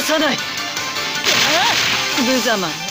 さない。無様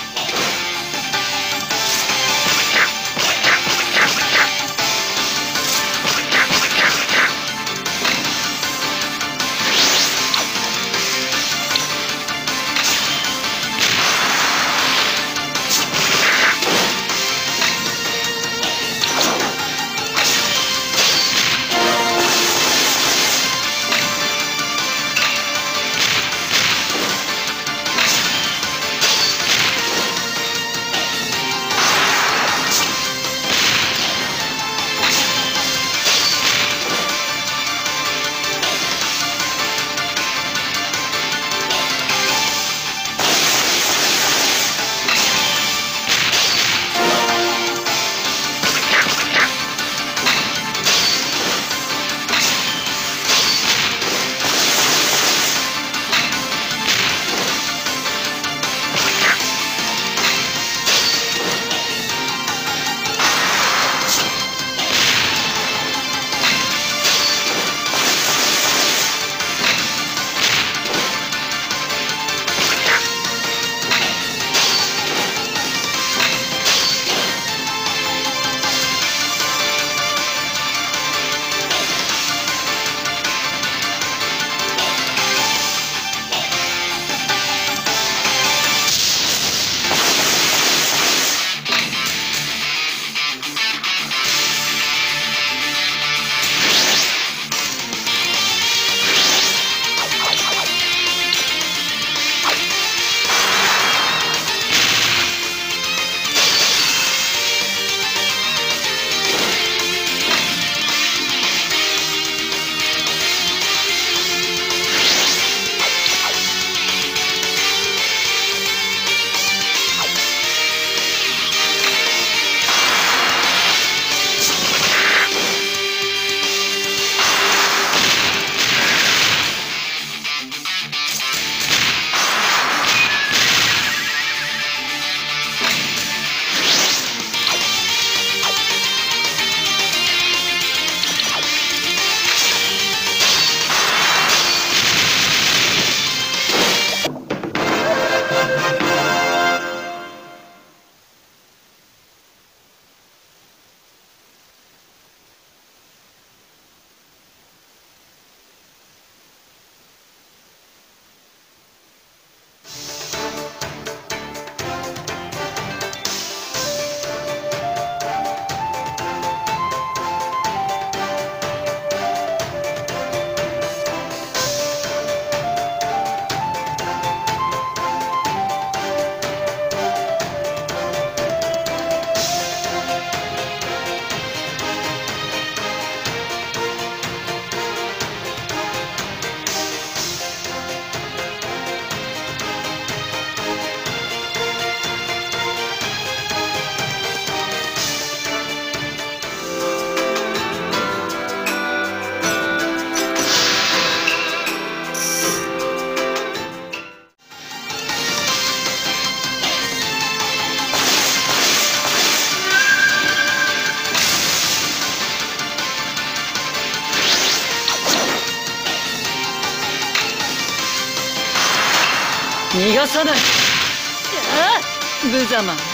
逃がさない。ああ無様。